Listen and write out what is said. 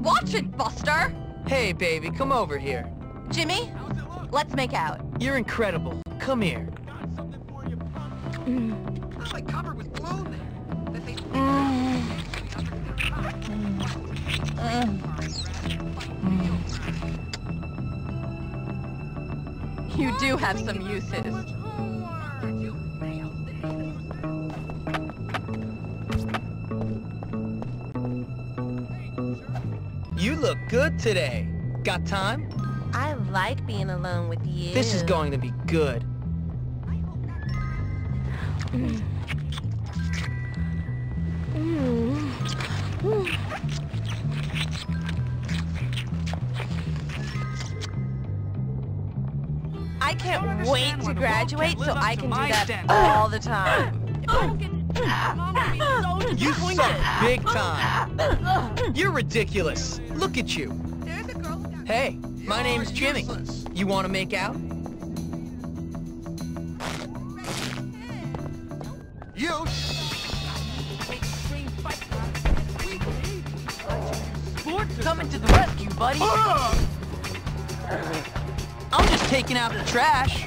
Watch it, Buster! Hey, baby, come over here. Jimmy, let's make out. You're incredible. Come here. My cover was blown there. That they You do have some uses. You look good today. Got time? I like being alone with you. This is going to be good. I can't wait to graduate so I can do that all the time. You suck big time. You're ridiculous. Look at you. There's a girl who got Hey, my name's Jimmy. You want to make out? You Coming to the rescue, buddy. Ah! I'm just taking out the trash.